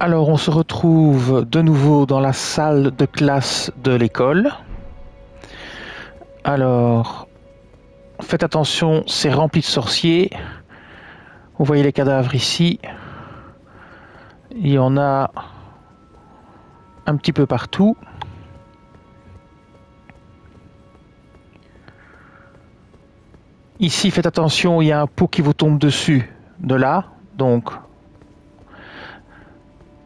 Alors on se retrouve de nouveau dans la salle de classe de l'école. Alors, faites attention, c'est rempli de sorciers. Vous voyez les cadavres ici. Il y en a un petit peu partout. Ici, faites attention, il y a un pot qui vous tombe dessus de là. Donc,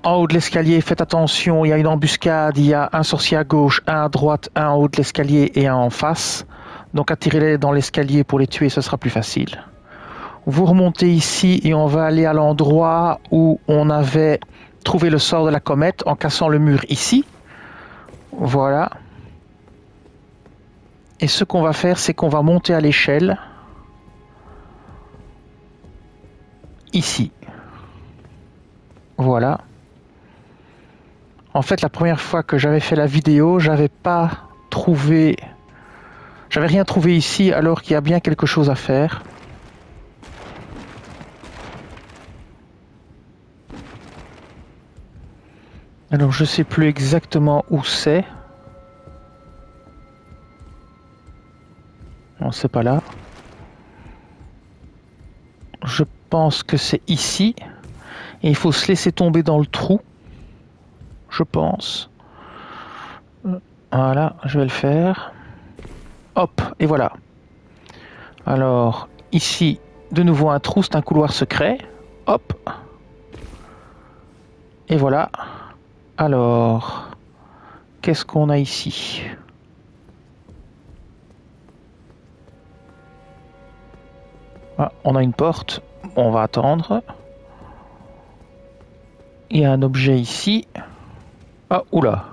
en haut de l'escalier, faites attention, il y a une embuscade, il y a un sorcier à gauche, un à droite, un en haut de l'escalier et un en face. Donc attirez-les dans l'escalier pour les tuer, ce sera plus facile. Vous remontez ici et on va aller à l'endroit où on avait trouvé le sort de la comète en cassant le mur ici. Voilà. Et ce qu'on va faire, c'est qu'on va monter à l'échelle. Ici. Voilà. En fait, la première fois que j'avais fait la vidéo, j'avais pas trouvé. J'avais rien trouvé ici, alors qu'il y a bien quelque chose à faire. Alors, je sais plus exactement où c'est. Non, c'est pas là. Je pense que c'est ici. Et il faut se laisser tomber dans le trou je pense. Voilà, je vais le faire. Hop, et voilà. Alors, ici, de nouveau un trou, c'est un couloir secret. Hop. Et voilà. Alors, qu'est-ce qu'on a ici? Ah, On a une porte. On va attendre. Il y a un objet ici. Ah, oula.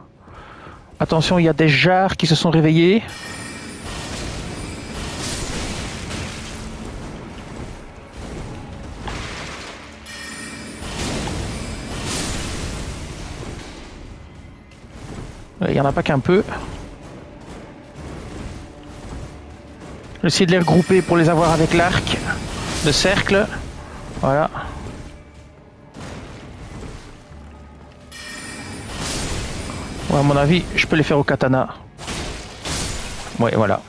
Attention, il y a des jarres qui se sont réveillés. Il n'y en a pas qu'un peu. J'essaie de les regrouper pour les avoir avec l'arc de cercle. Voilà. À mon avis, je peux les faire au katana. Ouais, voilà.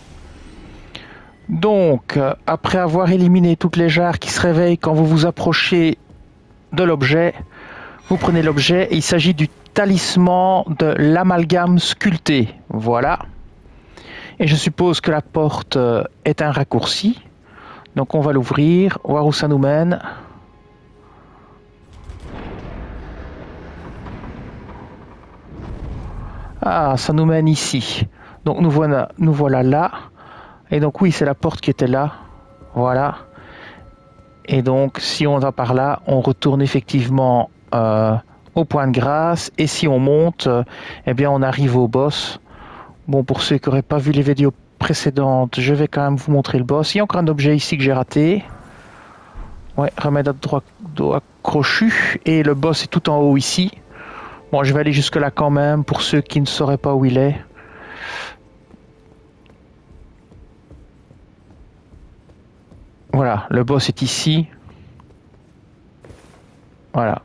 Donc, euh, après avoir éliminé toutes les jarres qui se réveillent quand vous vous approchez de l'objet, vous prenez l'objet et il s'agit du talisman de l'amalgame sculpté. Voilà. Et je suppose que la porte euh, est un raccourci. Donc on va l'ouvrir, voir où ça nous mène. Ah, ça nous mène ici. Donc nous voilà, nous voilà là. Et donc oui, c'est la porte qui était là. Voilà. Et donc si on va par là, on retourne effectivement euh, au point de grâce. Et si on monte, euh, eh bien on arrive au boss. Bon, pour ceux qui n'auraient pas vu les vidéos précédentes, je vais quand même vous montrer le boss. Il y a encore un objet ici que j'ai raté. Ouais, remède à droit crochu. Et le boss est tout en haut ici. Bon, je vais aller jusque là quand même pour ceux qui ne sauraient pas où il est. Voilà, le boss est ici. Voilà.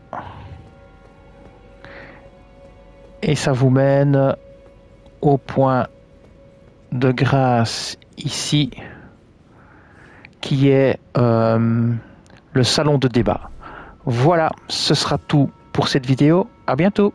Et ça vous mène au point de grâce ici, qui est euh, le salon de débat. Voilà, ce sera tout pour cette vidéo. À bientôt